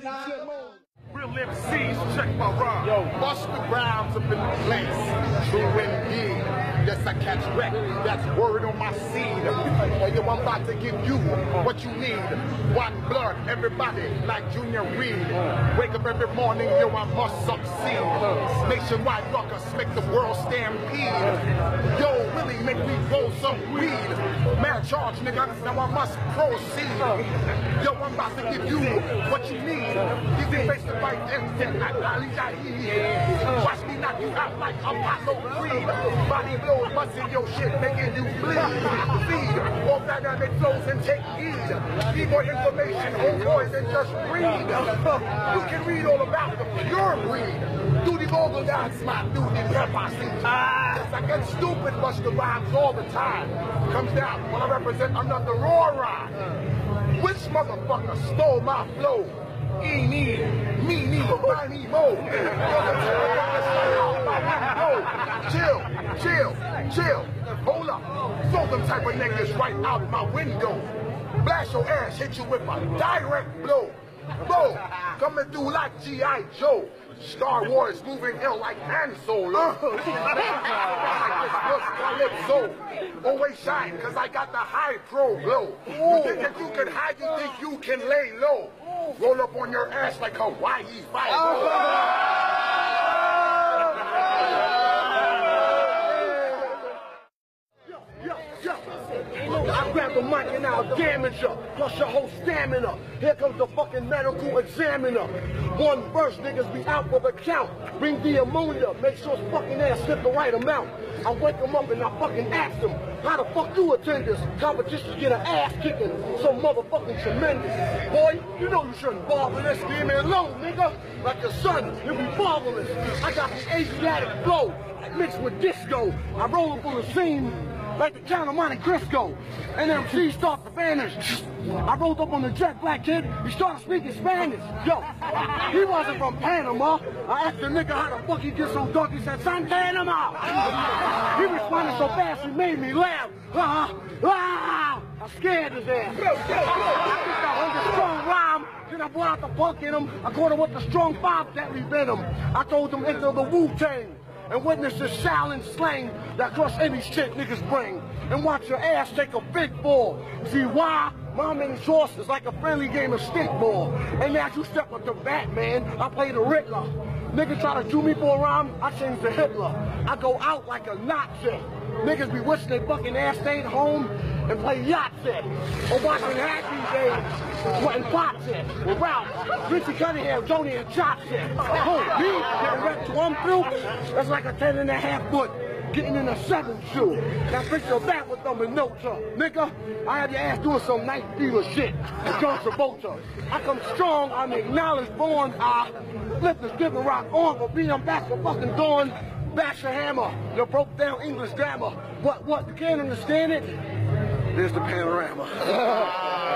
Real MCs, check my rhyme. Yo, bust the rhymes up in the place. True indeed. Yes, I catch wreck. That's word on my seed. Or yo, I'm about to give you what you need. One blood, everybody, like Junior Reid. Wake up every morning, yo, I must succeed. Nationwide ruckus, make the world stampede. Yo, really make me roll some weed. Man, charge, nigga, now I must proceed. Yo, I'm about to give you what you need. You can face the fight and then I Watch me knock you out like Apollo Creed. Body blows, busting your shit, making you bleed. Feed all dynamic flows and take heed. Need more information, homeboy, than just read. You can read all about the pure breed. Duty Vogel, that's my duty prep, I see. Yes, I get stupid, bust the rhymes all the time. Comes down when I represent another raw rhyme. Which motherfucker stole my flow? E need, me need, buy me more. Chill, chill. Hold up. Throw them type of niggas right out my window. Blast your ass, hit you with a direct blow. Boom, coming through like G.I. Joe. Star Wars moving ill like Han Solo. Oh. Calypso. Always shine, cause I got the high pro glow. You think that you can hide, you think you can lay low. Roll up on your ass like Hawaii Yo, grab the mic damage her, plus your whole stamina. Here comes the fucking medical examiner. One verse, niggas be out for the count. Bring the ammonia, make sure his fucking ass slip the right amount. I wake him up and I fucking ask him, how the fuck you attend this? Competitions get an ass kicking, so motherfucking tremendous. Boy, you know you shouldn't bother this. Leave me alone, nigga. Like your son, you'll be marvelous. I got the Asiatic flow, mixed with disco. I roll up on the scene like the Count of Monte Cristo. NMC start to vanish. I rolled up on the jet black kid, he started speaking Spanish. Yo, he wasn't from Panama. I asked the nigga how the fuck he get so dark, he said, San Panama. He responded so fast, he made me laugh. Ah, ah, I scared his ass. I think I heard the strong rhyme. Then I brought out the punk in him. I caught him with the strong five deadly venom. I told him enter the Wu-Tang and witness the silent slang that crush any shit niggas bring. And watch your ass take a big fall. See why? My main source is like a friendly game of stickball. And as you step up to Batman, I play the Riddler. Niggas try to do me for a rhyme, I change to Hitler. I go out like a Nazi. Niggas be wishing they fucking ass stayed home and play Yahtzee. Or watching Happy Days, sweating pots in with Ralph, Richie Cunningham, Joanie, and Chopstick. Oh, me ready to one through, that's like a ten and a half foot getting in a seven shoe. Now fix your back with them and no tuck. Nigga, I have your ass doing some night fever shit. John Travolta. I come strong, I'm acknowledged born. I lift the strip and rock on for being back for fucking dawn. Bash your hammer. Your broke down English grammar. What, what, you can't understand it? This is the panorama.